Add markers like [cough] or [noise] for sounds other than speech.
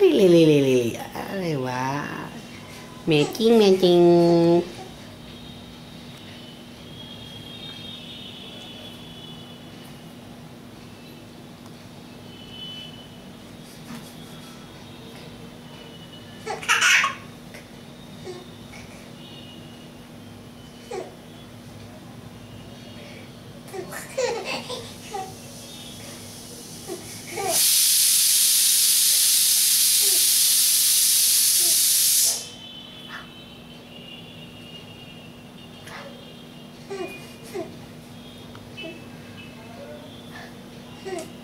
li li li li making. Ay, [laughs] Okay.